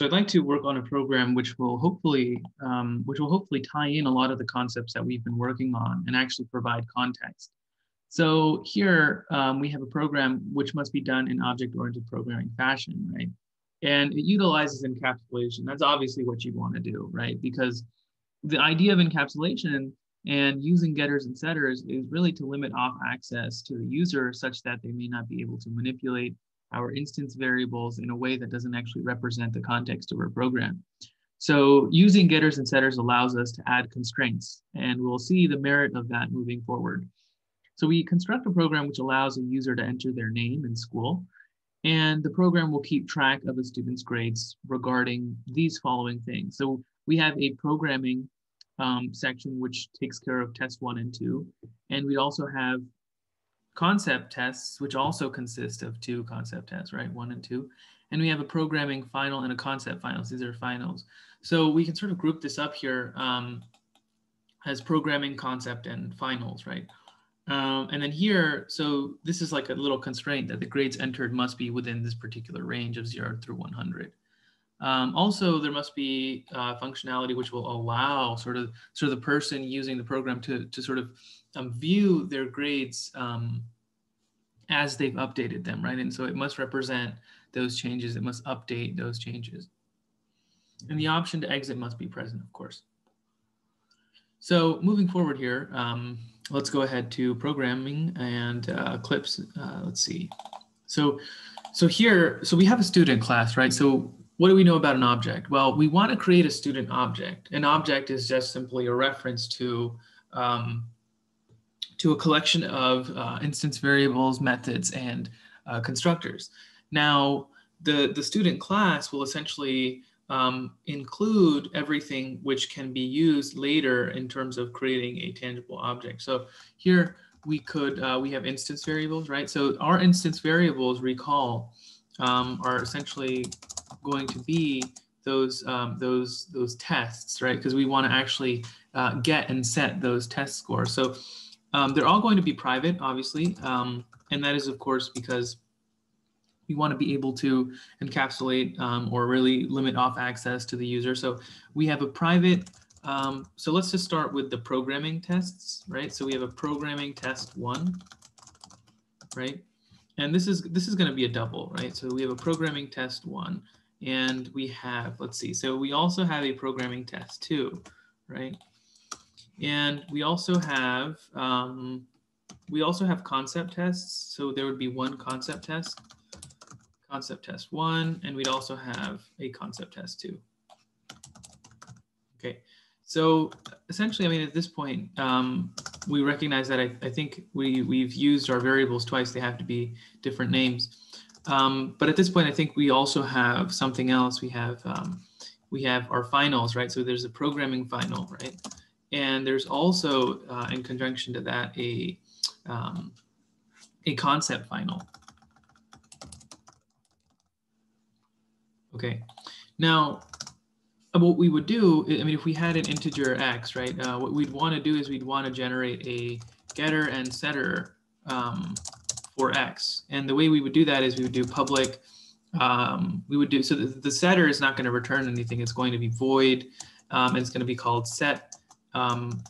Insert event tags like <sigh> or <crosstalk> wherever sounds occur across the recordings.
So I'd like to work on a program which will hopefully, um, which will hopefully tie in a lot of the concepts that we've been working on and actually provide context. So here um, we have a program which must be done in object-oriented programming fashion, right? And it utilizes encapsulation. That's obviously what you want to do, right? Because the idea of encapsulation and using getters and setters is really to limit off access to the user such that they may not be able to manipulate our instance variables in a way that doesn't actually represent the context of our program. So using getters and setters allows us to add constraints, and we'll see the merit of that moving forward. So we construct a program which allows a user to enter their name in school, and the program will keep track of a student's grades regarding these following things. So we have a programming um, section which takes care of test one and two, and we also have concept tests, which also consist of two concept tests, right? One and two. And we have a programming final and a concept finals. These are finals. So we can sort of group this up here um, as programming, concept, and finals, right? Um, and then here, so this is like a little constraint that the grades entered must be within this particular range of zero through 100. Um, also, there must be uh, functionality which will allow sort of sort of the person using the program to, to sort of um, view their grades um, as they've updated them, right? And so it must represent those changes. It must update those changes. And the option to exit must be present, of course. So moving forward here, um, let's go ahead to programming and uh, Eclipse. Uh, let's see. So, so here, so we have a student class, right? So what do we know about an object? Well, we want to create a student object. An object is just simply a reference to um, to a collection of uh, instance variables, methods, and uh, constructors. Now, the, the student class will essentially um, include everything which can be used later in terms of creating a tangible object. So here we could, uh, we have instance variables, right? So our instance variables, recall, um, are essentially going to be those um, those those tests, right? Because we want to actually uh, get and set those test scores. So um, they're all going to be private, obviously, um, and that is of course because we want to be able to encapsulate um, or really limit off access to the user. So we have a private, um, so let's just start with the programming tests, right? So we have a programming test one, right? And this is this is going to be a double, right? So we have a programming test one, and we have, let's see, so we also have a programming test too, right? And we also have, um, we also have concept tests. So there would be one concept test concept test one, and we'd also have a concept test two. Okay, so essentially, I mean, at this point, um, we recognize that I, I, think we, we've used our variables twice. They have to be different names. Um, but at this point, I think we also have something else. We have um, we have our finals, right? So there's a programming final, right? And there's also, uh, in conjunction to that, a um, a concept final. Okay, now what we would do, I mean, if we had an integer x, right, uh, what we'd want to do is we'd want to generate a getter and setter um, for x. And the way we would do that is we would do public, um, we would do, so the, the setter is not going to return anything. It's going to be void, um, and it's going to be called set um,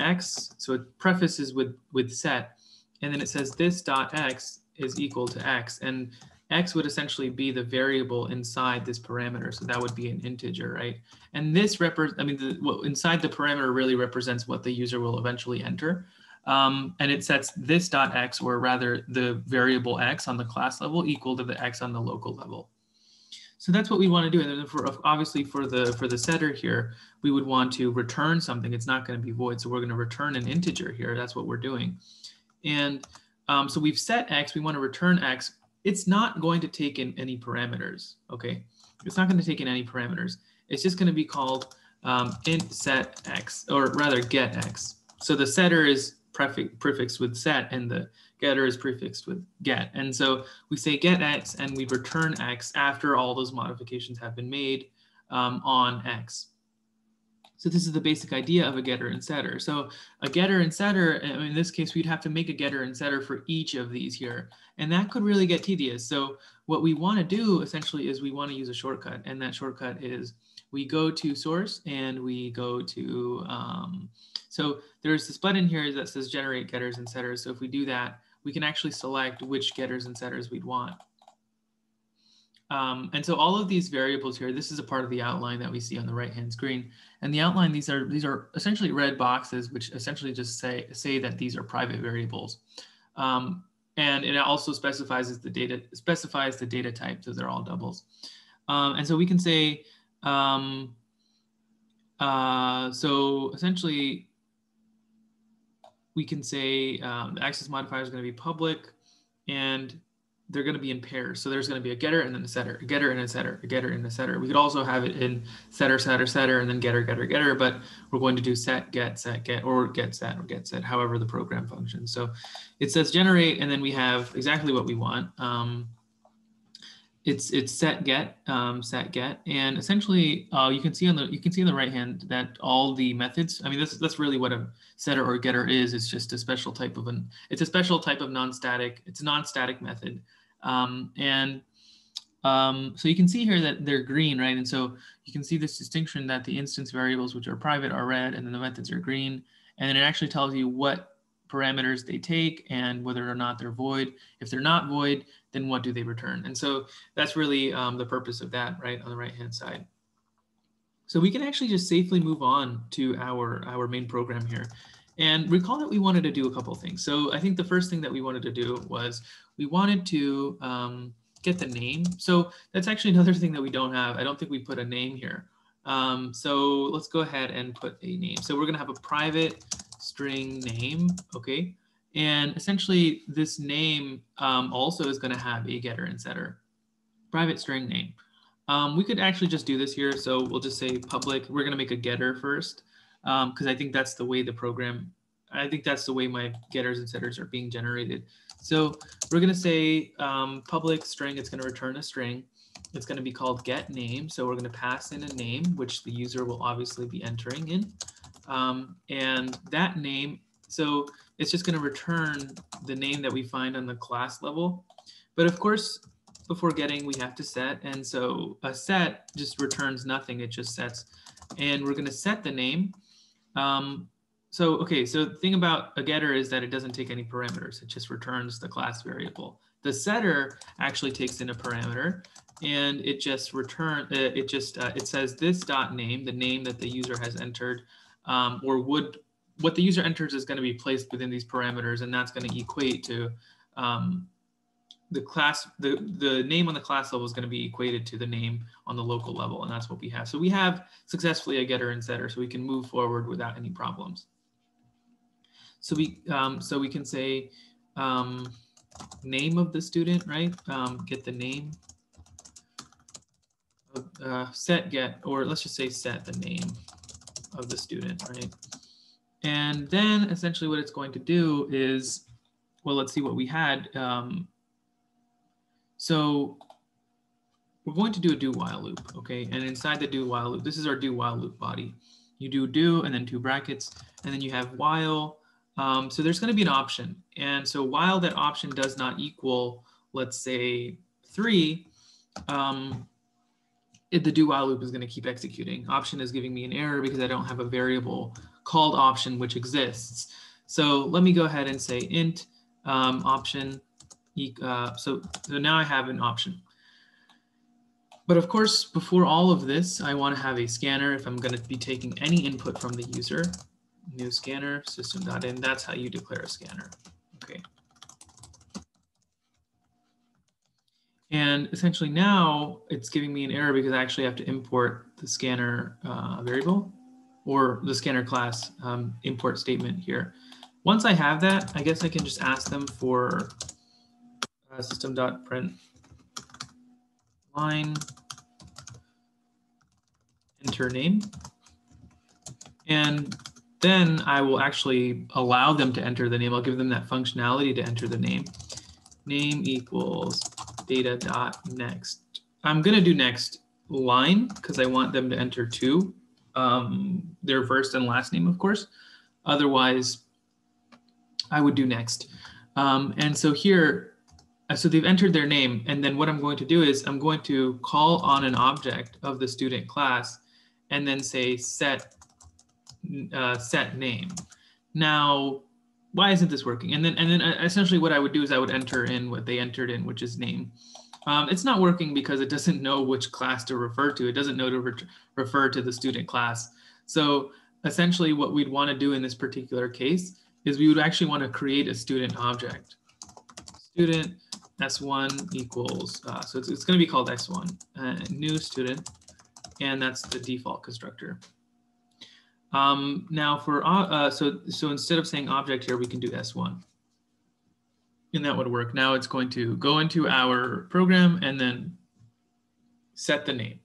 x. So it prefaces with, with set, and then it says this dot x is equal to x. And x would essentially be the variable inside this parameter. So that would be an integer, right? And this represents, I mean, the, well, inside the parameter really represents what the user will eventually enter. Um, and it sets this dot x, or rather the variable x on the class level equal to the x on the local level. So that's what we want to do. And then for obviously for the for the setter here, we would want to return something. It's not going to be void. So we're going to return an integer here. That's what we're doing. And um, so we've set x, we want to return x it's not going to take in any parameters, okay? It's not going to take in any parameters. It's just going to be called um, int set x, or rather get x. So the setter is prefix, prefixed with set and the getter is prefixed with get. And so we say get x and we return x after all those modifications have been made um, on x. So this is the basic idea of a getter and setter. So a getter and setter, in this case, we'd have to make a getter and setter for each of these here. And that could really get tedious. So what we want to do essentially is we want to use a shortcut. And that shortcut is we go to source and we go to, um, so there's this button here that says generate getters and setters. So if we do that, we can actually select which getters and setters we'd want. Um, and so all of these variables here, this is a part of the outline that we see on the right-hand screen. And the outline, these are these are essentially red boxes, which essentially just say, say that these are private variables. Um, and it also specifies the data specifies the data type, so they're all doubles. Um, and so we can say, um, uh, so essentially, we can say um, the access modifier is going to be public, and they're going to be in pairs. So there's going to be a getter and then a setter, a getter and a setter, a getter and a setter. We could also have it in setter, setter, setter, and then getter, getter, getter, but we're going to do set, get, set, get, or get set or get set, however the program functions. So it says generate, and then we have exactly what we want. Um, it's it's set get um, set get and essentially uh, you can see on the you can see on the right hand that all the methods I mean that's that's really what a setter or getter is it's just a special type of an it's a special type of non-static it's a non-static method um, and um, so you can see here that they're green, right? And so you can see this distinction that the instance variables, which are private, are red, and then the methods are green. And then it actually tells you what parameters they take and whether or not they're void. If they're not void, then what do they return? And so that's really um, the purpose of that, right, on the right-hand side. So we can actually just safely move on to our, our main program here. And recall that we wanted to do a couple things. So I think the first thing that we wanted to do was we wanted to um, get the name. So that's actually <laughs> another thing that we don't have. I don't think we put a name here. Um, so let's go ahead and put a name. So we're gonna have a private string name, okay? And essentially this name um, also is gonna have a getter and setter, private string name. Um, we could actually just do this here. So we'll just say public, we're gonna make a getter first because um, I think that's the way the program, I think that's the way my getters and setters are being generated. So we're going to say um, public string, it's going to return a string. It's going to be called get name. So we're going to pass in a name, which the user will obviously be entering in. Um, and that name, so it's just going to return the name that we find on the class level. But of course, before getting, we have to set. And so a set just returns nothing. It just sets. And we're going to set the name. Um, so, okay, so the thing about a getter is that it doesn't take any parameters. It just returns the class variable. The setter actually takes in a parameter and it just return, uh, it just, uh, it says this dot name, the name that the user has entered, um, or would, what the user enters is gonna be placed within these parameters and that's gonna equate to um, the class, the, the name on the class level is going to be equated to the name on the local level, and that's what we have. So we have successfully a getter and setter, so we can move forward without any problems. So we, um, so we can say um, name of the student, right? Um, get the name, uh, set get, or let's just say set the name of the student, right? And then essentially what it's going to do is, well, let's see what we had. Um, so we're going to do a do while loop, okay? And inside the do while loop, this is our do while loop body. You do do and then two brackets, and then you have while. Um, so there's gonna be an option. And so while that option does not equal, let's say three, um, it, the do while loop is gonna keep executing. Option is giving me an error because I don't have a variable called option which exists. So let me go ahead and say int um, option uh, so, so now I have an option. But of course, before all of this, I want to have a scanner if I'm going to be taking any input from the user. New scanner, system.in, that's how you declare a scanner. Okay. And essentially now it's giving me an error because I actually have to import the scanner uh, variable or the scanner class um, import statement here. Once I have that, I guess I can just ask them for uh, system.print line enter name. And then I will actually allow them to enter the name. I'll give them that functionality to enter the name. Name equals data dot next. I'm gonna do next line because I want them to enter two um, their first and last name, of course. Otherwise, I would do next. Um, and so here, uh, so they've entered their name. And then what I'm going to do is I'm going to call on an object of the student class and then say set, uh, set name. Now, why isn't this working? And then, and then uh, essentially what I would do is I would enter in what they entered in, which is name. Um, it's not working because it doesn't know which class to refer to. It doesn't know to re refer to the student class. So essentially what we'd want to do in this particular case is we would actually want to create a student object. Student S1 equals, uh, so it's, it's going to be called S1, uh, new student, and that's the default constructor. Um, now for, uh, uh so, so instead of saying object here, we can do S1 and that would work. Now it's going to go into our program and then set the name.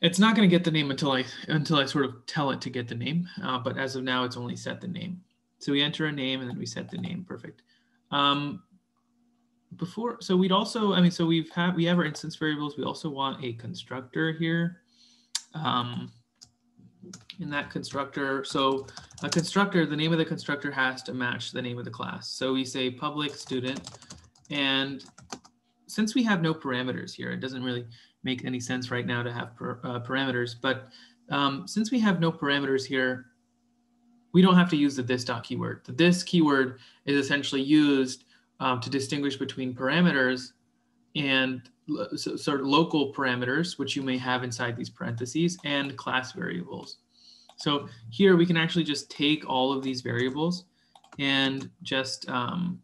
It's not going to get the name until I until I sort of tell it to get the name, uh, but as of now, it's only set the name. So we enter a name and then we set the name. Perfect. Um, before, so we'd also, I mean, so we've had we have our instance variables. We also want a constructor here. Um, in that constructor. So a constructor, the name of the constructor has to match the name of the class. So we say public student. And since we have no parameters here, it doesn't really make any sense right now to have per, uh, parameters. But um, since we have no parameters here, we don't have to use the this dot keyword. The this keyword is essentially used um, to distinguish between parameters and so, sort of local parameters, which you may have inside these parentheses, and class variables. So here we can actually just take all of these variables and just, um,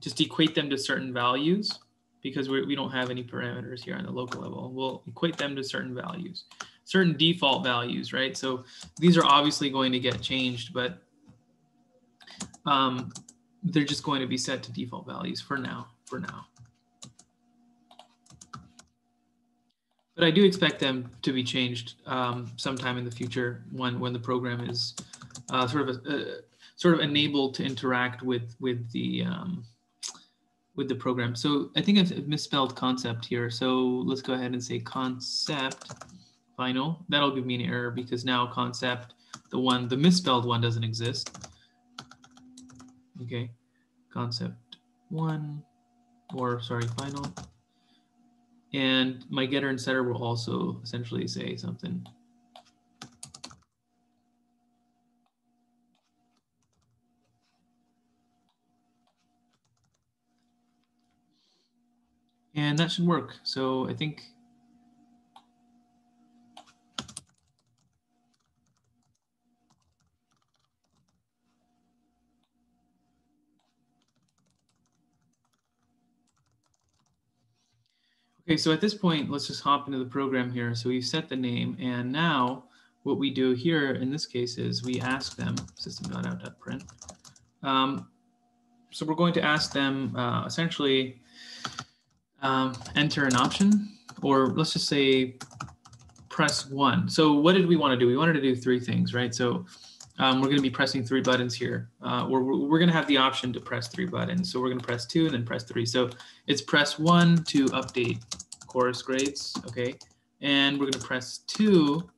just equate them to certain values because we, don't have any parameters here on the local level. We'll equate them to certain values, certain default values, right? So these are obviously going to get changed, but um, they're just going to be set to default values for now, for now. But I do expect them to be changed um, sometime in the future when when the program is uh, sort of a, uh, sort of enabled to interact with with the um, with the program. So I think I've misspelled concept here. So let's go ahead and say concept final. That'll give me an error because now concept, the one, the misspelled one doesn't exist. Okay, concept one, or sorry, final. And my getter and setter will also essentially say something. And that should work. So I think Okay, so at this point, let's just hop into the program here. So we've set the name, and now what we do here in this case is we ask them system.out.print. Um, so we're going to ask them uh, essentially um, enter an option, or let's just say press one. So what did we want to do? We wanted to do three things, right? So um, we're going to be pressing three buttons here. Uh, we're, we're going to have the option to press three buttons. So we're going to press two and then press three. So it's press one to update course grades, okay? And we're going to press two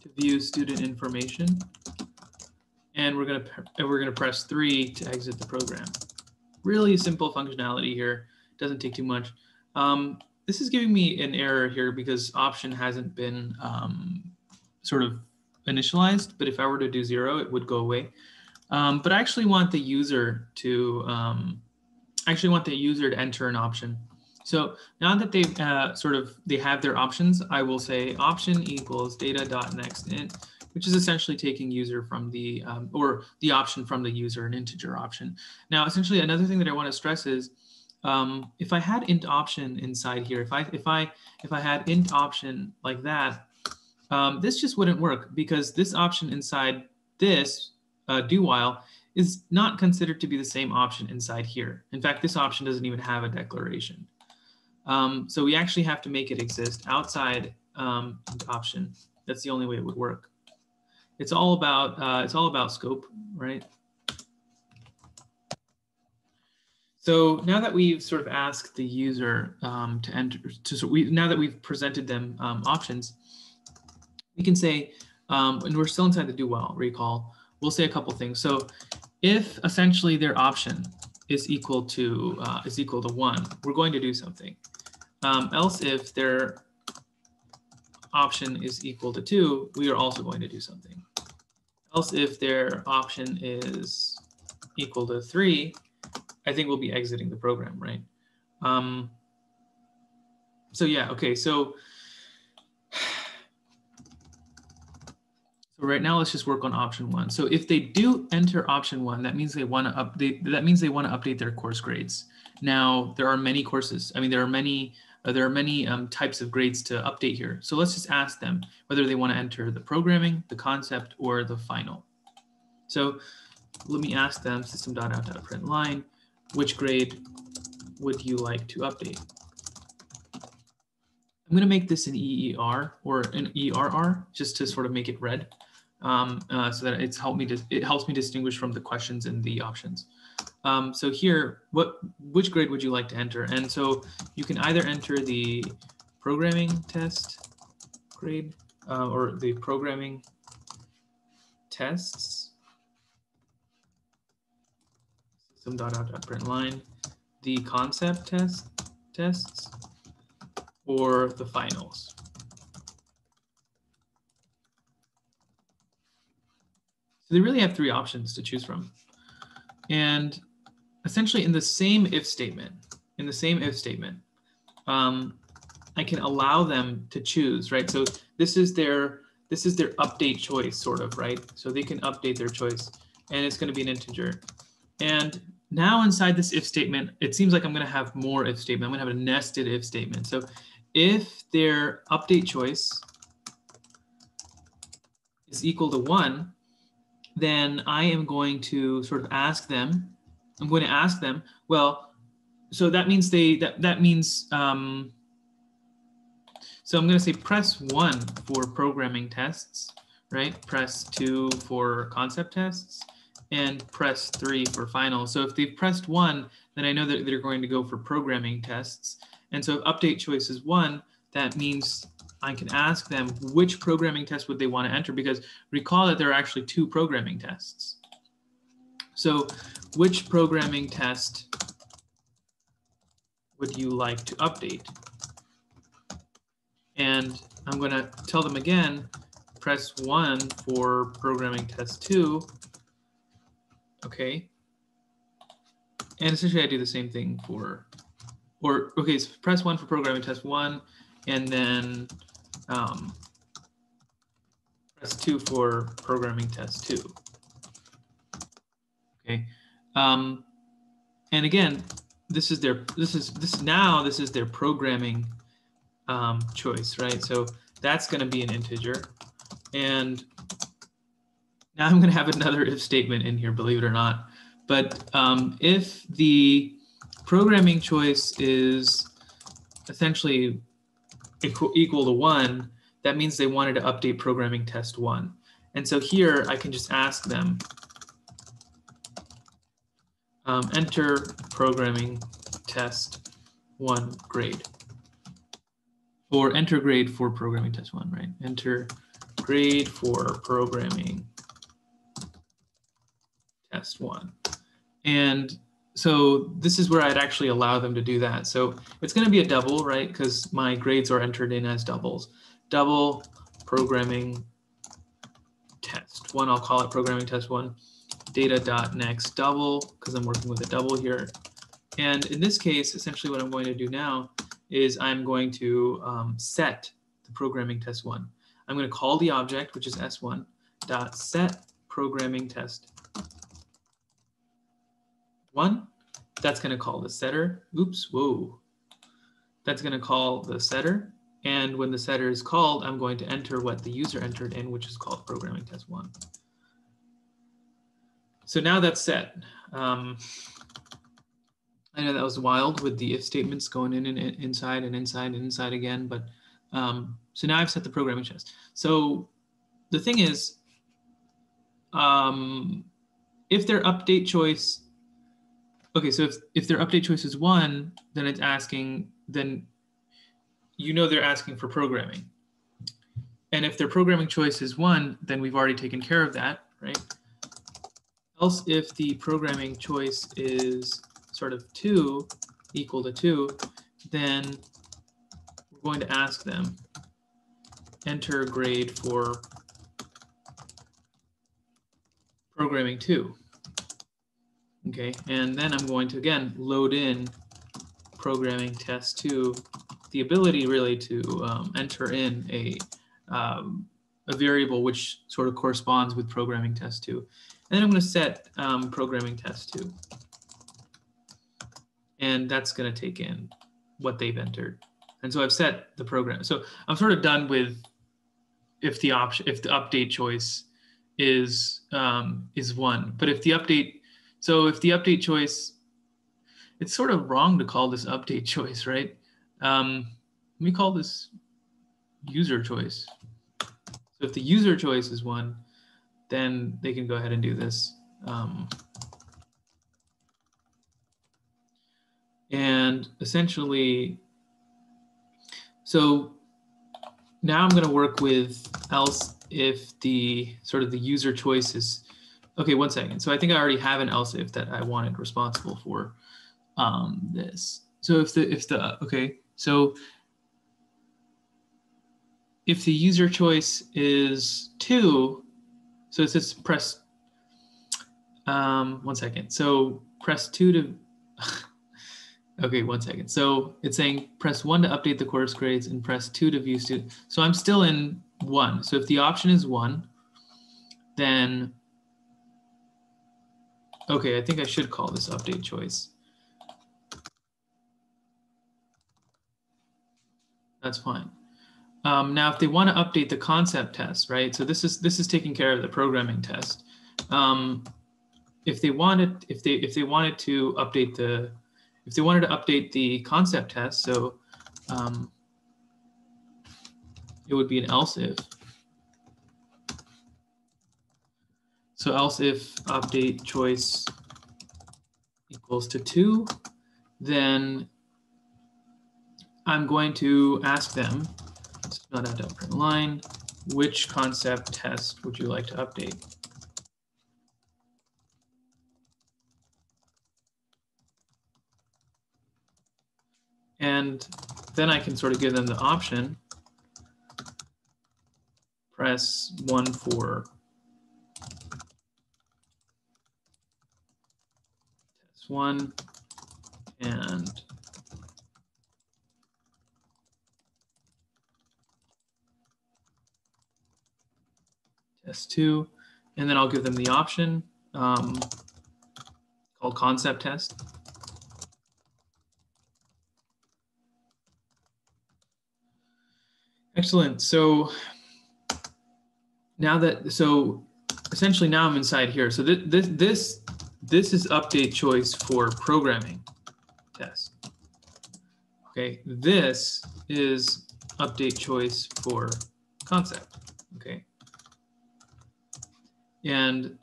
to view student information. And we're going to we're going to press three to exit the program. Really simple functionality here. Doesn't take too much. Um, this is giving me an error here because option hasn't been um, sort of initialized, but if I were to do zero, it would go away. Um, but I actually want the user to, um, actually want the user to enter an option. So now that they've uh, sort of, they have their options, I will say option equals data.nextInt, which is essentially taking user from the, um, or the option from the user, an integer option. Now, essentially another thing that I want to stress is, um, if I had int option inside here, if I, if I, if I had int option like that, um, this just wouldn't work because this option inside this uh, do while is not considered to be the same option inside here. In fact, this option doesn't even have a declaration. Um, so we actually have to make it exist outside um, option. That's the only way it would work. It's all about uh, it's all about scope, right? So now that we've sort of asked the user um, to enter, to so we now that we've presented them um, options, we can say, um, and we're still inside the do while recall. We'll say a couple things. So if essentially their option is equal to uh, is equal to one, we're going to do something. Um, else, if their option is equal to two, we are also going to do something. Else, if their option is equal to three, I think we'll be exiting the program, right? Um, so yeah, okay, so, so right now let's just work on option one. So if they do enter option one, that means they want to update, that means they want to update their course grades. Now there are many courses. I mean, there are many, uh, there are many um, types of grades to update here. So let's just ask them whether they want to enter the programming, the concept, or the final. So let me ask them system.out.println which grade would you like to update? I'm going to make this an EER or an ERR just to sort of make it red um, uh, so that it's helped me it helps me distinguish from the questions and the options. Um, so here, what which grade would you like to enter? And so you can either enter the programming test grade uh, or the programming tests system dot dot print line the concept test tests, or the finals. So they really have three options to choose from. And essentially in the same if statement, in the same if statement, um, I can allow them to choose, right? So this is their this is their update choice, sort of, right? So they can update their choice, and it's going to be an integer. And now inside this if statement, it seems like I'm going to have more if statement. I'm going to have a nested if statement. So if their update choice is equal to one, then I am going to sort of ask them, I'm going to ask them, well, so that means they, that, that means, um, so I'm going to say press one for programming tests, right? Press two for concept tests and press three for final. So if they've pressed one, then I know that they're going to go for programming tests. And so if update choice is one, that means I can ask them which programming test would they want to enter because recall that there are actually two programming tests. So which programming test would you like to update? And I'm going to tell them again, press one for programming test two okay? And essentially I do the same thing for, or okay, so press one for programming test one, and then um, press two for programming test two. Okay, um, and again, this is their, this is, this now, this is their programming um, choice, right? So that's gonna be an integer. And now I'm going to have another if statement in here, believe it or not. But um, if the programming choice is essentially equal, equal to one, that means they wanted to update programming test one. And so here I can just ask them, um, enter programming test one grade. Or enter grade for programming test one, right? Enter grade for programming test one. And so this is where I'd actually allow them to do that. So it's going to be a double, right? Because my grades are entered in as doubles. Double programming test one, I'll call it programming test one, data dot next double, because I'm working with a double here. And in this case, essentially what I'm going to do now is I'm going to um, set the programming test one. I'm going to call the object, which is S1, dot set programming test one, that's going to call the setter. Oops, whoa. That's going to call the setter. And when the setter is called, I'm going to enter what the user entered in, which is called programming test one. So now that's set. Um, I know that was wild with the if statements going in and inside and inside and inside again, but um, so now I've set the programming test. So the thing is, um, if their update choice okay, so if, if their update choice is one, then it's asking, then you know they're asking for programming. And if their programming choice is one, then we've already taken care of that, right? Else if the programming choice is sort of two, equal to two, then we're going to ask them, enter grade for programming two. Okay, and then I'm going to again load in programming test two, the ability really to um, enter in a, um, a variable which sort of corresponds with programming test two. And then I'm going to set um, programming test two. And that's going to take in what they've entered. And so I've set the program. So I'm sort of done with if the option, if the update choice is um, is one. But if the update, so if the update choice, it's sort of wrong to call this update choice, right? Um, me call this user choice. So if the user choice is one, then they can go ahead and do this. Um, and essentially, so now I'm going to work with else if the sort of the user choice is, okay, one second. So I think I already have an else if that I wanted responsible for um, this. So if the, if the, okay, so if the user choice is two, so it says press, um, one second. So press two to, <laughs> okay, one second. So it's saying press one to update the course grades and press two to view student. So I'm still in one. So if the option is one, then, okay, I think I should call this update choice. That's fine. Um, now, if they want to update the concept test, right? So this is this is taking care of the programming test. Um, if they wanted, if they if they wanted to update the, if they wanted to update the concept test, so um, it would be an else if. Else if update choice equals to two, then I'm going to ask them, not out print line, which concept test would you like to update? And then I can sort of give them the option press one for test one and test two, and then I'll give them the option um, called concept test. Excellent. So now that so essentially now I'm inside here. So this this this this is update choice for programming test. Okay, this is update choice for concept. Okay. And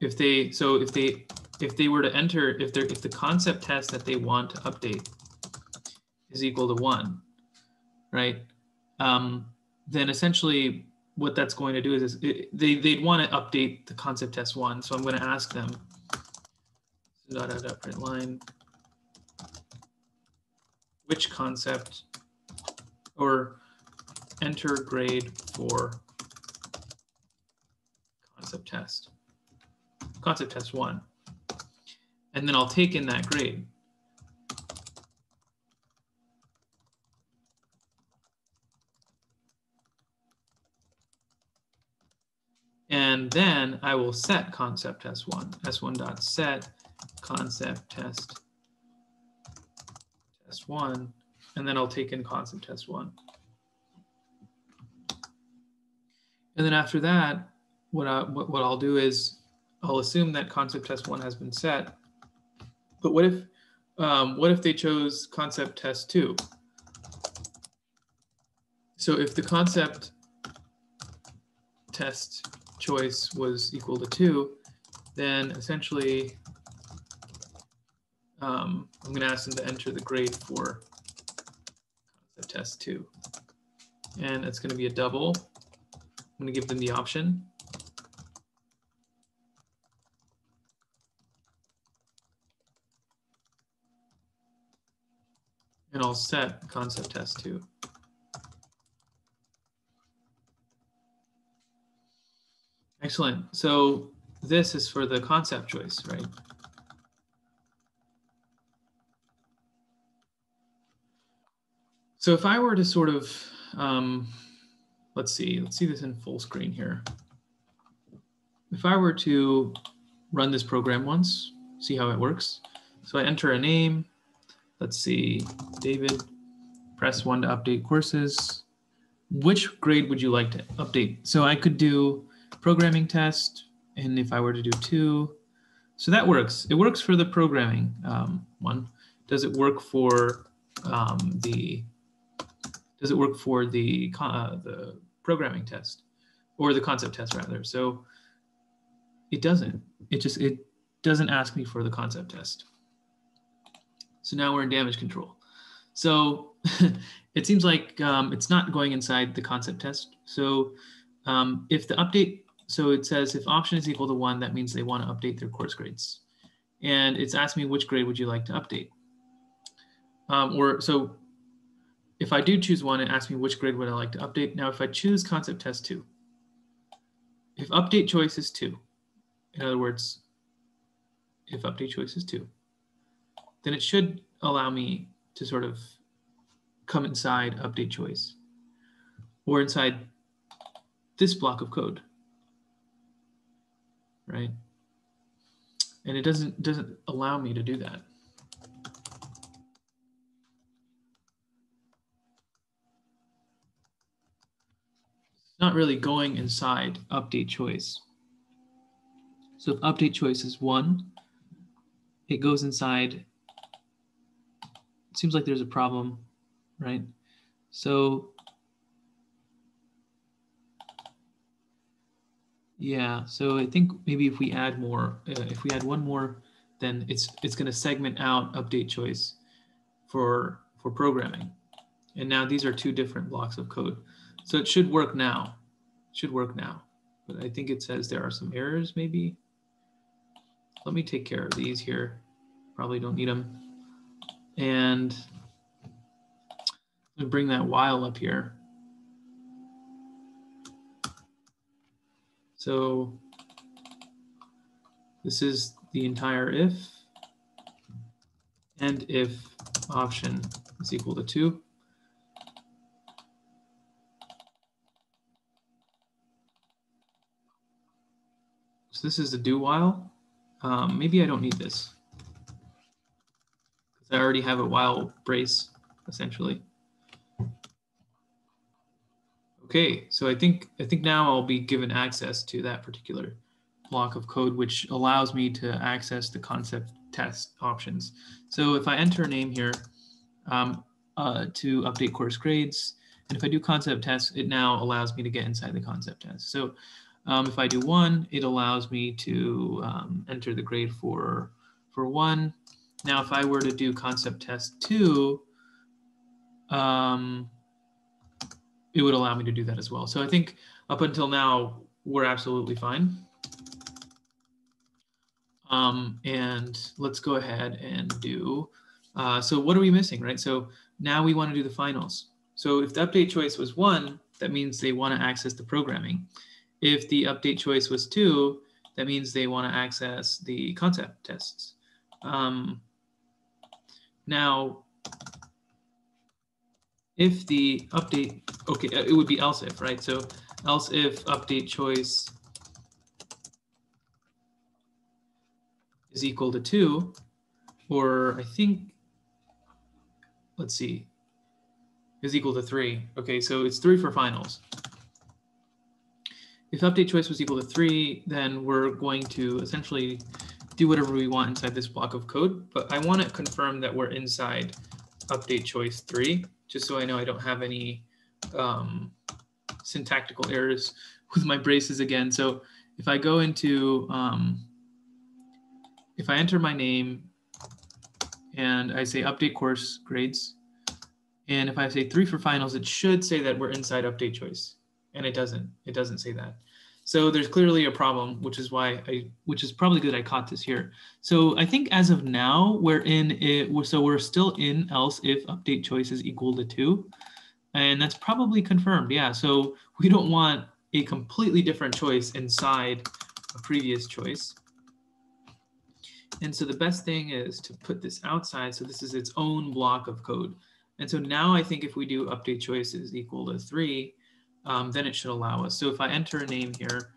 if they so if they if they were to enter if they if the concept test that they want to update is equal to one, right? Um, then essentially what that's going to do is, is it, they, they'd want to update the concept test one. So I'm going to ask them dot, dot, dot, print line, which concept or enter grade for concept test, concept test one. And then I'll take in that grade. And then I will set concept test one, s1 dot set concept test test one, and then I'll take in concept test one. And then after that, what, I, what, what I'll do is I'll assume that concept test one has been set. But what if, um, what if they chose concept test two? So if the concept test choice was equal to two, then essentially um, I'm going to ask them to enter the grade for concept test two. And it's going to be a double. I'm going to give them the option. And I'll set concept test two. Excellent. So this is for the concept choice, right? So if I were to sort of, um, let's see, let's see this in full screen here. If I were to run this program once, see how it works. So I enter a name, let's see, David, press one to update courses. Which grade would you like to update? So I could do programming test, and if I were to do two, so that works. It works for the programming um, one. Does it work for um, the does it work for the, uh, the programming test or the concept test rather? So it doesn't, it just, it doesn't ask me for the concept test. So now we're in damage control. So <laughs> it seems like um, it's not going inside the concept test. So um, if the update, so it says if option is equal to one, that means they want to update their course grades. And it's asking me which grade would you like to update? Um, or so if I do choose one, it asks me which grade would I like to update. Now, if I choose concept test two, if update choice is two, in other words, if update choice is two, then it should allow me to sort of come inside update choice or inside this block of code, right? And it doesn't, doesn't allow me to do that. Not really going inside update choice. So if update choice is one, it goes inside. It seems like there's a problem, right? So yeah, so I think maybe if we add more, uh, if we add one more, then it's it's going to segment out update choice for for programming. And now these are two different blocks of code. So it should work now. It should work now. But I think it says there are some errors maybe. Let me take care of these here. Probably don't need them. And bring that while up here. So this is the entire if and if option is equal to two. So this is the do while. Um, maybe I don't need this. I already have a while brace, essentially. Okay, so I think I think now I'll be given access to that particular block of code, which allows me to access the concept test options. So if I enter a name here um, uh, to update course grades, and if I do concept test, it now allows me to get inside the concept test. So um, if I do one, it allows me to um, enter the grade for, for one. Now, if I were to do concept test two, um, it would allow me to do that as well. So I think up until now, we're absolutely fine. Um, and let's go ahead and do, uh, so what are we missing, right? So now we want to do the finals. So if the update choice was one, that means they want to access the programming. If the update choice was two, that means they want to access the concept tests. Um, now, if the update, okay, it would be else if, right? So else if update choice is equal to two, or I think, let's see, is equal to three. Okay, so it's three for finals. If update choice was equal to three, then we're going to essentially do whatever we want inside this block of code, but I want to confirm that we're inside update choice three, just so I know I don't have any um, syntactical errors <laughs> with my braces again. So if I go into, um, if I enter my name and I say update course grades. And if I say three for finals, it should say that we're inside update choice. And it doesn't, it doesn't say that. So there's clearly a problem, which is why I, which is probably good I caught this here. So I think as of now, we're in it, so we're still in else if update choice is equal to two. And that's probably confirmed, yeah. So <laughs> we don't want a completely different choice inside a previous choice. And so the best thing is to put this outside. So this is its own block of code. And so now I think if we do update choice is equal to three, um, then it should allow us. So if I enter a name here,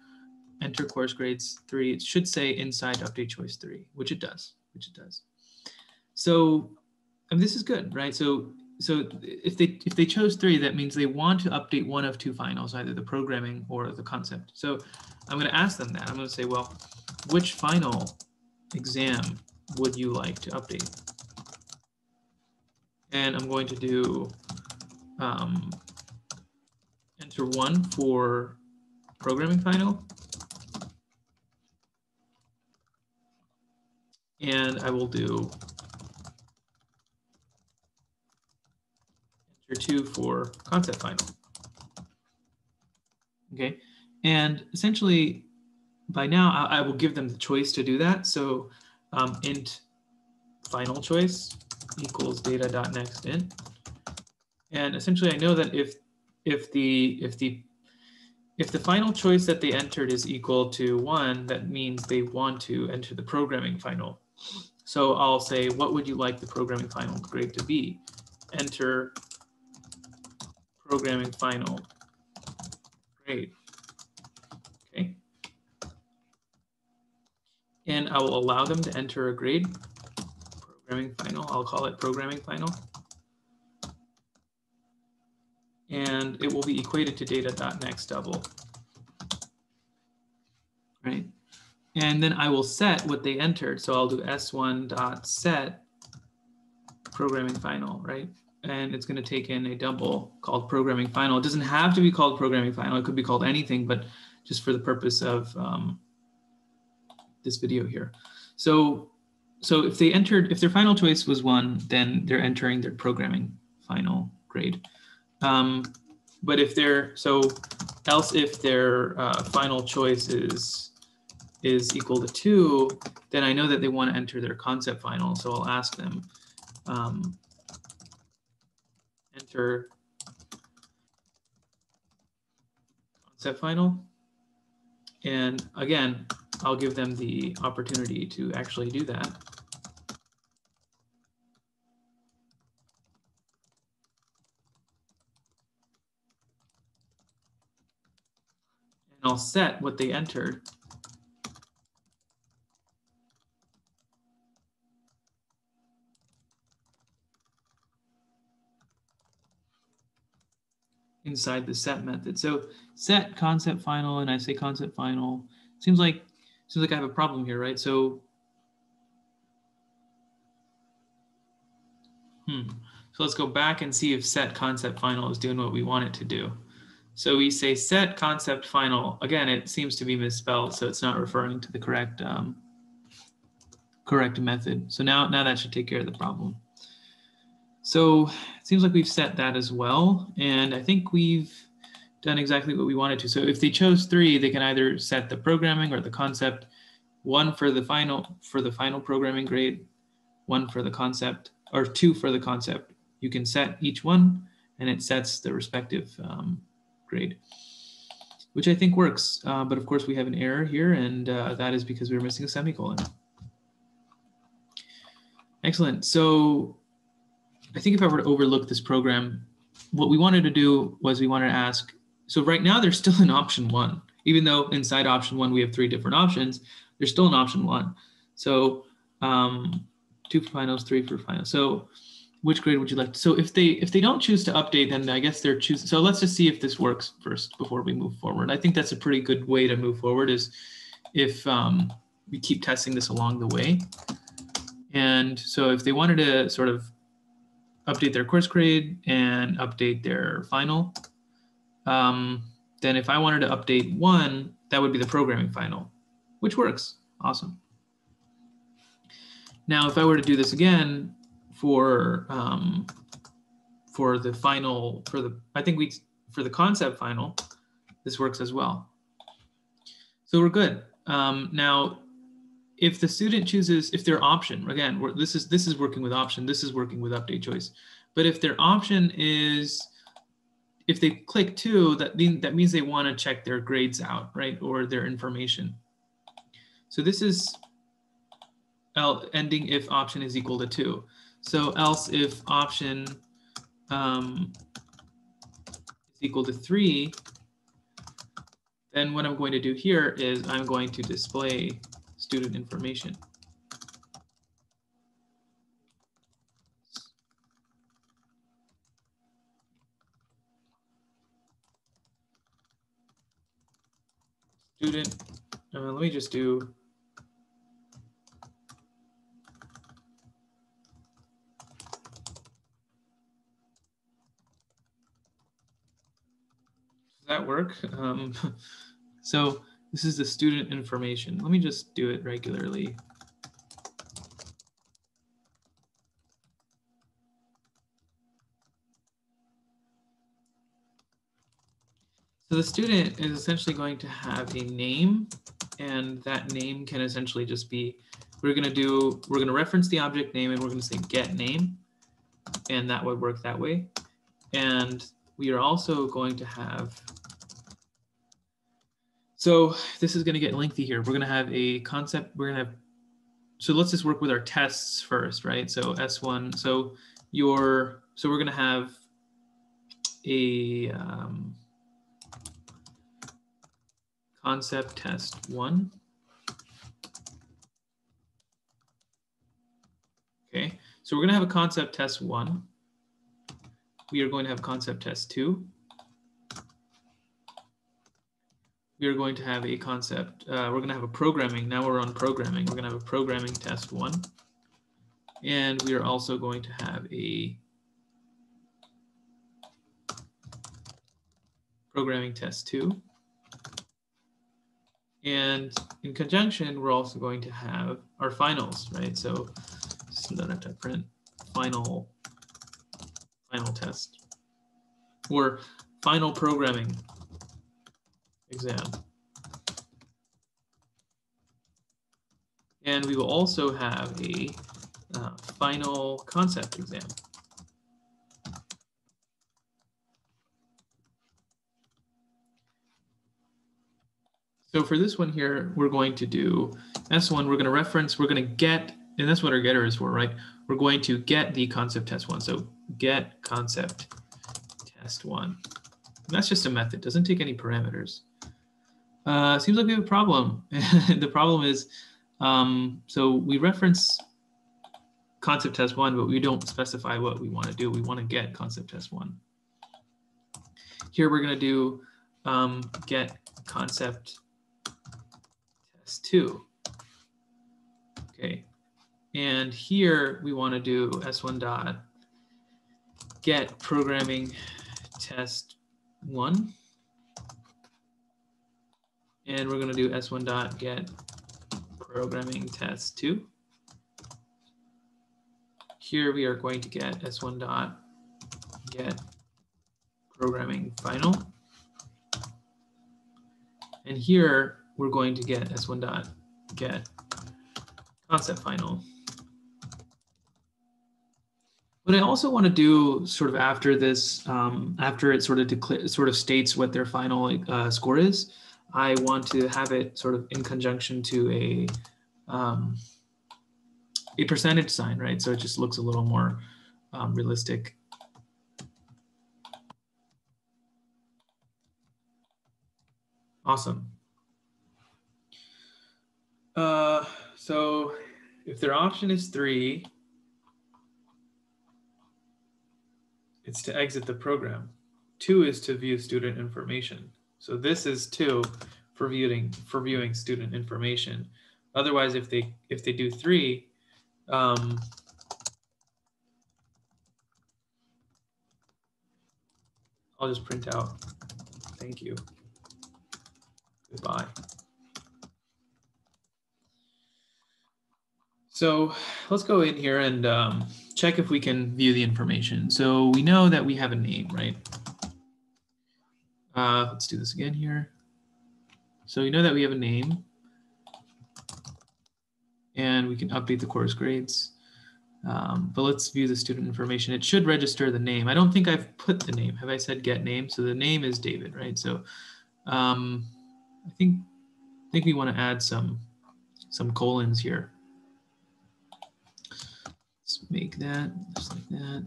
enter course grades three, it should say inside update choice three, which it does, which it does. So and this is good, right? So so if they if they chose three, that means they want to update one of two finals, either the programming or the concept. So I'm going to ask them that. I'm going to say, well, which final exam would you like to update? And I'm going to do um, enter one for programming final. And I will do enter two for concept final. Okay, and essentially by now, I, I, will give them the choice to do that. So um, int final choice equals data dot next int. And essentially, I know that if if the if the if the final choice that they entered is equal to one, that means they want to enter the programming final. So I'll say, what would you like the programming final grade to be? Enter programming final grade. Okay. And I will allow them to enter a grade, programming final, I'll call it programming final. And it will be equated to data.next double, right? And then I will set what they entered. So I'll do s1 dot set programming final, right? And it's going to take in a double called programming final. It doesn't have to be called programming final. It could be called anything, but just for the purpose of um, this video here. So, so if they entered, if their final choice was one, then they're entering their programming final grade. Um, but if they're, so else if their uh, final choice is, is equal to two, then I know that they want to enter their concept final. So I'll ask them, um, enter concept final. And again, I'll give them the opportunity to actually do that. I'll set what they entered. inside the set method. So set concept final, and I say concept final. Seems like seems like I have a problem here, right? So, hmm. So let's go back and see if set concept final is doing what we want it to do. So we say set concept final. Again, it seems to be misspelled, so it's not referring to the correct um, correct method. So now, now that should take care of the problem. So it seems like we've set that as well. And I think we've done exactly what we wanted to. So if they chose three, they can either set the programming or the concept, one for the final for the final programming grade, one for the concept, or two for the concept. You can set each one and it sets the respective um, grade, which I think works. Uh, but of course we have an error here and uh, that is because we are missing a semicolon. Excellent. So I think if I were to overlook this program, what we wanted to do was we wanted to ask, so right now there's still <laughs> an option one, even though inside option one we have three different options, there's still an option one. So um, two for finals, three for finals. So which grade would you like? So if they if they don't choose to update, then I guess they're choosing. So let's just see if this works first before we move forward. I think that's a pretty good way to move forward is if um, we keep testing this along the way. And so if they wanted to sort of update their course grade and update their final, um, then if I wanted to update one, that would be the programming final, which works. Awesome. Now, if I were to do this again, for um, for the final for the I think we for the concept final, this works as well. So we're good. Um, now, if the student chooses, if their option, again, this is this is working with option, this is working with update choice. But if their option is, if they click two, that, mean, that means they want to check their grades out, right? Or their information. So this is ending if option is equal to two. So else if option um, is equal to three, then what I'm going to do here is I'm going to display student information. Student, uh, let me just do that work? Um, <laughs> so this is the student information. Let me just do it regularly. So the student is essentially going to have a name and that name can essentially just be, we're gonna do, we're gonna reference the object name and we're gonna say get name and that would work that way. And we are also going to have so this is going to get lengthy here. We're going to have a concept. We're going to have, so let's just work with our tests first, right? So S1, so your, so we're going to have a um, concept test one. Okay, so we're going to have a concept test one. We are going to have concept test two. We are going to have a concept. Uh, we're going to have a programming. Now we're on programming. We're going to have a programming test one. And we are also going to have a programming test two. And in conjunction, we're also going to have our finals, right? So just don't have to print final, final test or final programming exam. And we will also have a uh, final concept exam. So for this one here, we're going to do S1, we're going to reference, we're going to get, and that's what our getter is for, right? We're going to get the concept test one. So get concept test one. And that's just a method, doesn't take any parameters. Uh, seems like we have a problem. <laughs> the problem is, um, so we reference concept test one, but we don't specify what we want to do. We want to get concept test one. Here we're going to do um, get concept test two. Okay. And here we want to do S1 dot get programming test one. And we're going to do s1 dot get programming test 2. Here we are going to get s1 dot get programming final. And here we're going to get s1 dot get concept final. What I also want to do sort of after this, um, after it sort of sort of states what their final uh, score is, I want to have it sort of in conjunction to a um, a percentage sign, right? So it just looks a little more um, realistic. Awesome. Uh, so if their option is three, it's to exit the program. Two is to view student information. So this is two for viewing for viewing student information. Otherwise, if they if they do three, um, I'll just print out. Thank you. Goodbye. So let's go in here and um, check if we can view the information. So we know that we have a name, right? Uh, let's do this again here. So we know that we have a name and we can update the course grades. Um, but let's view the student information. It should register the name. I don't think I've put the name. Have I said get name? So the name is David, right? So um, I think I think we want to add some some colons here. Let's make that just like that.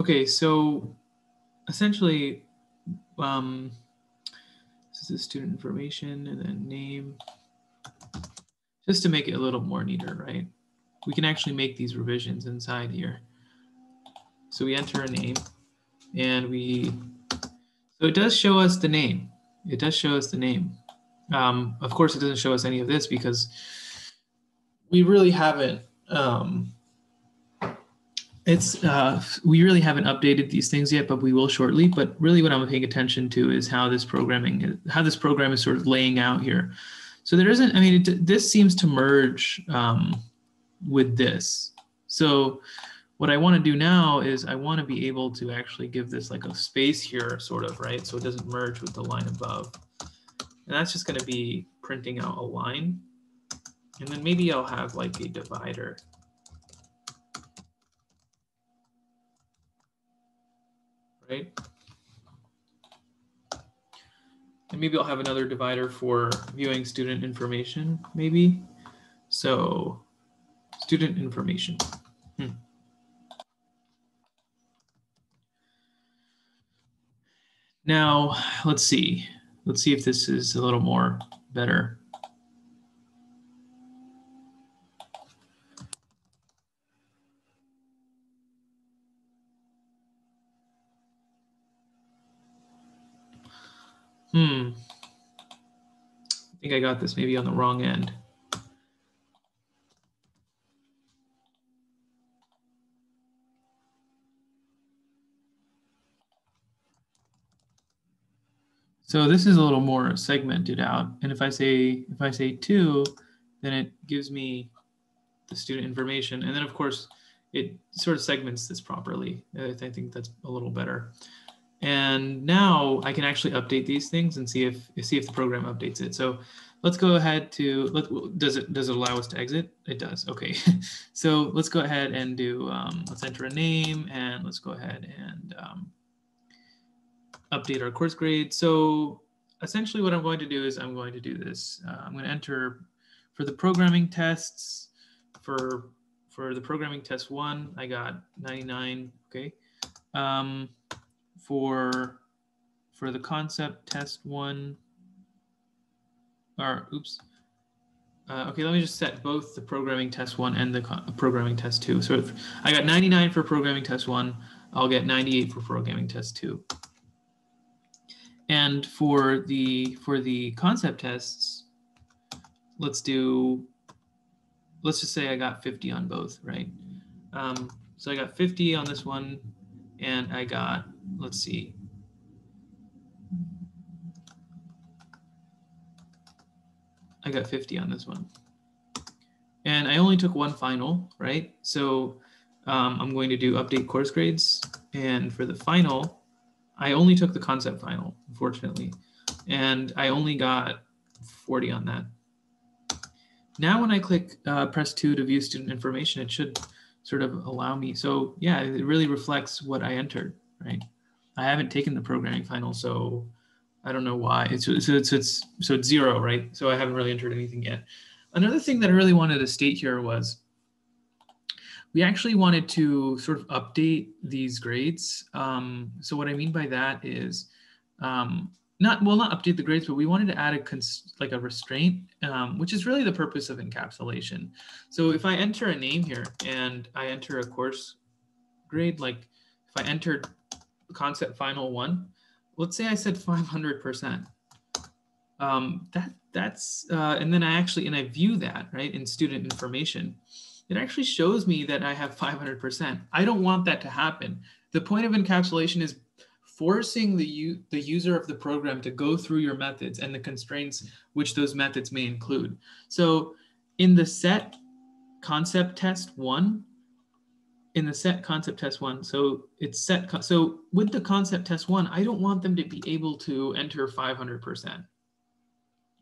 Okay, so essentially, um, this is student information and then name, just to make it a little more neater, right? We can actually make these revisions inside here. So we enter a name and we, so it does show us the name. It does show us the name. Um, of course, it doesn't show us any of this because we really haven't um, it's uh, we really haven't updated these things yet, but we will shortly. But really, what I'm paying attention to is how this programming, how this program is sort of laying out here. So there isn't. I mean, it, this seems to merge um, with this. So what I want to do now is I want to be able to actually give this like a space here, sort of, right? So it doesn't merge with the line above. And that's just going to be printing out a line. And then maybe I'll have like a divider. Right? And maybe I'll have another divider for viewing student information, maybe. So student information. Hmm. Now, let's see. Let's see if this is a little more better. Hmm. I think I got this maybe on the wrong end. So this is a little more segmented out. And if I say, if I say two, then it gives me the student information. And then of course, it sort of segments this properly. I think that's a little better. And now I can actually update these things and see if see if the program updates it. So let's go ahead to let does it does it allow us to exit? It does. Okay. <laughs> so let's go ahead and do um, let's enter a name and let's go ahead and um, update our course grade. So essentially what I'm going to do is I'm going to do this. Uh, I'm going to enter for the programming tests for for the programming test one, I got 99. Okay. Um, for for the concept test one, or oops. Uh, okay, let me just set both the programming test one and the programming test two. So if I got 99 for programming test one, I'll get 98 for programming test two. And for the for the concept tests, let's do, let's just say I got 50 on both, right? Um, so I got 50 on this one, and I got let's see. I got 50 on this one. And I only took one final, right? So um, I'm going to do update course grades. And for the final, I only took the concept final, unfortunately. And I only got 40 on that. Now when I click uh, press two to view student information, it should sort of allow me. So yeah, it really reflects what I entered, right? I haven't taken the programming final, so I don't know why. It's so it's, it's so it's zero, right? So I haven't really entered anything yet. Another thing that I really wanted to state here was we actually wanted to sort of update these grades. Um, so what I mean by that is um, not well, not update the grades, but we wanted to add a like a restraint, um, which is really the purpose of encapsulation. So if I enter a name here and I enter a course grade, like if I entered concept final one, let's say I said 500%. Um, that that's uh, and then I actually and I view that right in student information. It actually shows me that I have 500%. I don't want that to happen. The point of encapsulation is forcing the, the user of the program to go through your methods and the constraints which those methods may include. So in the set concept test one, in the set concept test one, so it's set, so with the concept test one, I don't want them to be able to enter 500%.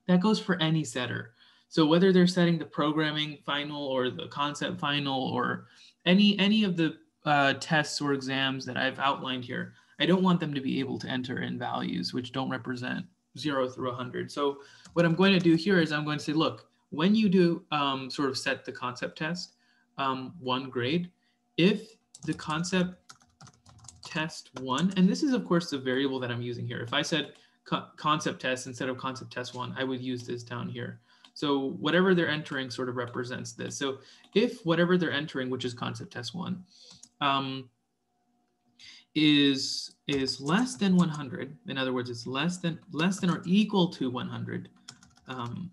That goes for any setter. So whether they're setting the programming final or the concept final or any, any of the uh, tests or exams that I've outlined here, I don't want them to be able to enter in values which don't represent zero through 100. So what I'm going to do here is I'm going to say, look, when you do um, sort of set the concept test, um, one grade, if the concept test one, and this is of course the variable that I'm using here. If I said co concept test instead of concept test one, I would use this down here. So whatever they're entering sort of represents this. So if whatever they're entering, which is concept test one, um, is is less than 100, in other words, it's less than less than or equal to 100, um,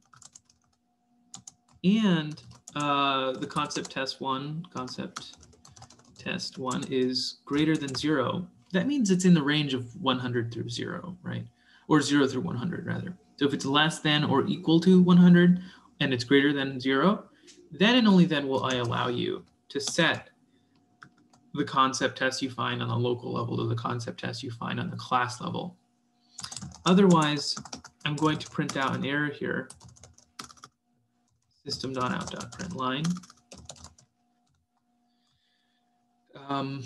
and uh, the concept test one, concept test one is greater than zero, that means it's in the range of 100 through zero, right? Or zero through 100 rather. So if it's less than or equal to 100 and it's greater than zero, then and only then will I allow you to set the concept test you find on the local level to the concept test you find on the class level. Otherwise, I'm going to print out an error here system.out.println. Um,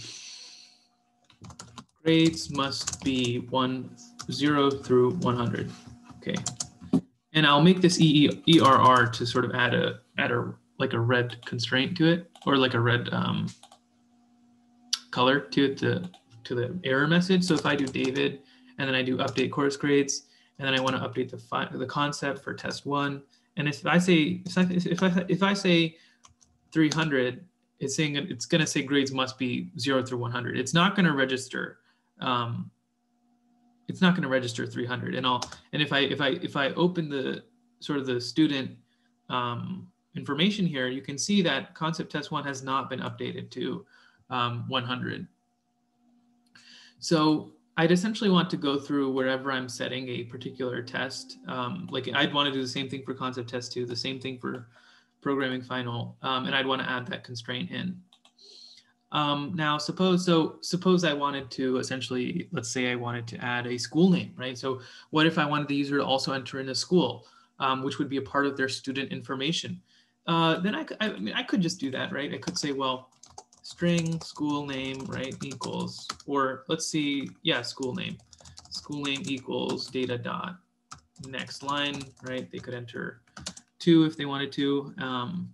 grades must be one, zero through 100. Okay. And I'll make this e ERR to sort of add a, add a, like a red constraint to it or like a red um, color to it to, to the error message. So if I do David and then I do update course grades, and then I want to update the, the concept for test one, and if I say if I if I say 300, it's saying it's going to say grades must be zero through 100. It's not going to register. Um, it's not going to register 300 and all. And if I if I if I open the sort of the student um, information here, you can see that concept test one has not been updated to um, 100. So I'd essentially want to go through wherever I'm setting a particular test. Um, like I'd want to do the same thing for concept test two, the same thing for programming final, um, and I'd want to add that constraint in. Um, now suppose, so suppose I wanted to essentially, let's say I wanted to add a school name, right? So what if I wanted the user to also enter in a school, um, which would be a part of their student information? Uh, then I, I, I mean, I could just do that, right? I could say, well, string school name, right, equals, or let's see, yeah, school name. School name equals data dot next line, right? They could enter two if they wanted to. Um,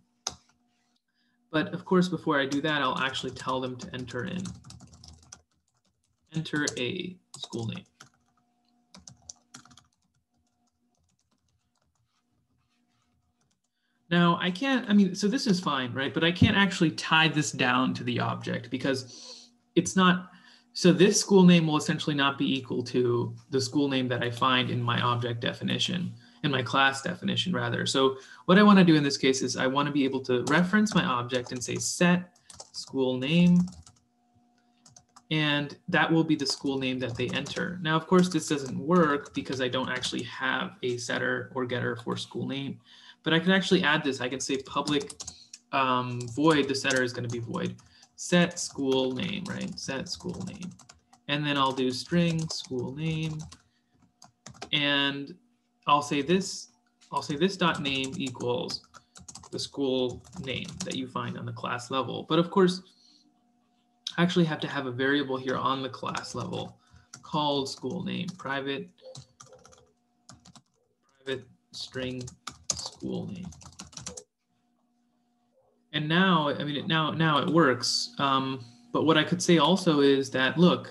but of course, before I do that, I'll actually tell them to enter in, enter a school name. Now I can't, I mean, so this is fine, right? But I can't actually tie this down to the object because it's not, so this school name will essentially not be equal to the school name that I find in my object definition, in my class definition rather. So what I wanna do in this case is I wanna be able to reference my object and say set school name and that will be the school name that they enter. Now, of course, this doesn't work because I don't actually have a setter or getter for school name but I can actually add this. I can say public um, void, the setter is going to be void. Set school name, right? Set school name. And then I'll do string school name. And I'll say this, I'll say this dot name equals the school name that you find on the class level. But of course, I actually have to have a variable here on the class level called school name, private, private string school name. And now, I mean, now, now it works. Um, but what I could say also is that, look,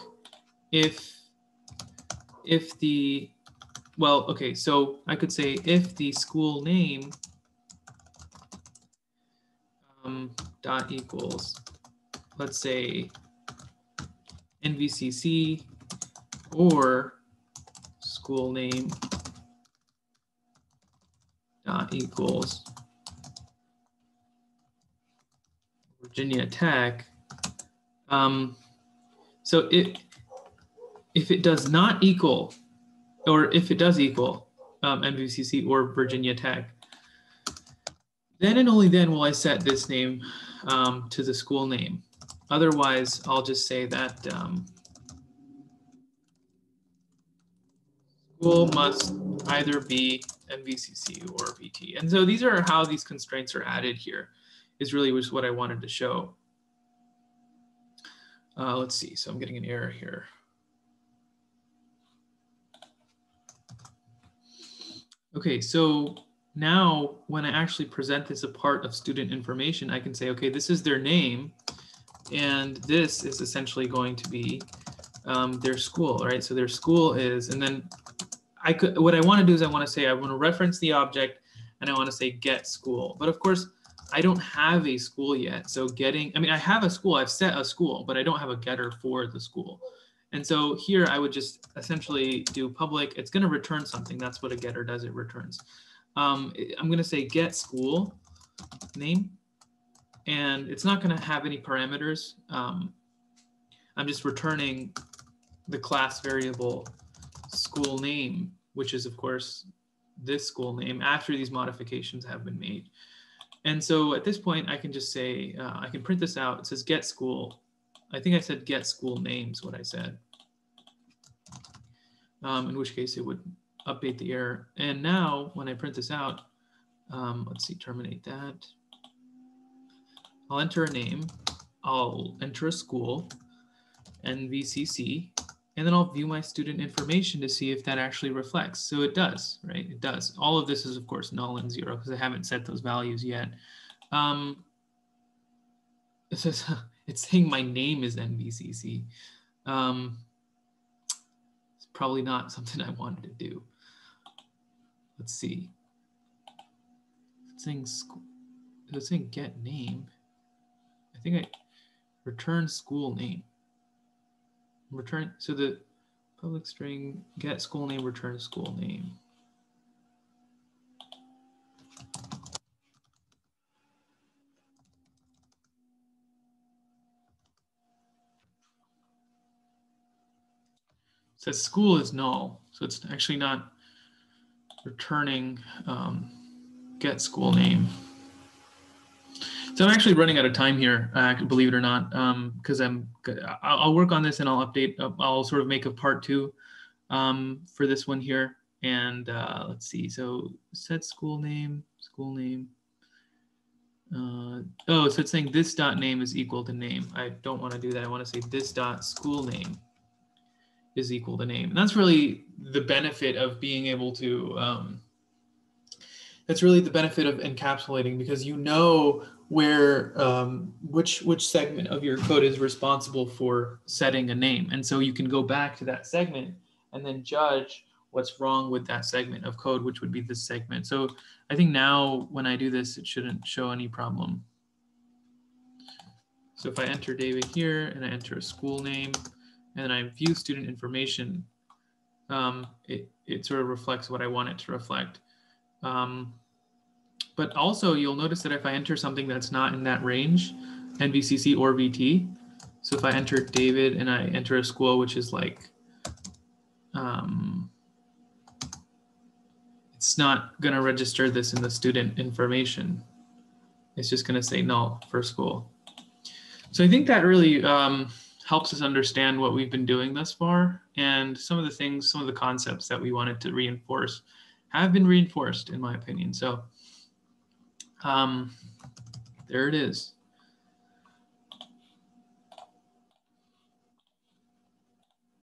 if, if the, well, okay, so I could say if the school name um, dot equals, let's say NVCC or school name dot equals Virginia Tech. Um, so it, if it does not equal, or if it does equal um, NVCC or Virginia Tech, then and only then will I set this name um, to the school name. Otherwise, I'll just say that um, school must either be NVCC or VT. And so these are how these constraints are added here is really was what I wanted to show. Uh, let's see, so I'm getting an error here. Okay, so now when I actually present this a part of student information, I can say, okay, this is their name, and this is essentially going to be um, their school, right? So their school is, and then I could, what I want to do is I want to say, I want to reference the object and I want to say get school. But of course, I don't have a school yet. So getting, I mean, I have a school, I've set a school, but I don't have a getter for the school. And so here I would just essentially do public, it's going to return something. That's what a getter does, it returns. Um, I'm going to say get school name, and it's not going to have any parameters. Um, I'm just returning the class variable school name, which is of course this school name after these modifications have been made. And so at this point, I can just say, uh, I can print this out. It says get school. I think I said get school names, what I said. Um, in which case it would update the error. And now when I print this out, um, let's see, terminate that. I'll enter a name. I'll enter a school, NVCC, and then I'll view my student information to see if that actually reflects. So it does, right? It does. All of this is of course null and zero because I haven't set those values yet. Um, <laughs> says, it's saying my name is NVCC. Um, it's probably not something I wanted to do. Let's see. It's saying, it's saying get name. I think I return school name return, so the public string get school name, return school name. Says school is null, so it's actually not returning um, get school name. So I'm actually running out of time here, uh, believe it or not, because um, I'm I'll work on this and I'll update. I'll sort of make a part two um, for this one here. And uh, let's see. So set school name, school name. Uh, oh, so it's saying this dot name is equal to name. I don't want to do that. I want to say this dot school name is equal to name. And that's really the benefit of being able to. Um, that's really the benefit of encapsulating because you know where um, which which segment of your code is responsible for setting a name and so you can go back to that segment and then judge what's wrong with that segment of code which would be this segment so i think now when i do this it shouldn't show any problem so if i enter david here and i enter a school name and then i view student information um, it, it sort of reflects what i want it to reflect um, but also you'll notice that if I enter something that's not in that range, NVCC or VT, so if I enter David and I enter a school, which is like, um, it's not gonna register this in the student information. It's just gonna say null for school. So I think that really um, helps us understand what we've been doing thus far and some of the things, some of the concepts that we wanted to reinforce have been reinforced in my opinion. So um, there it is.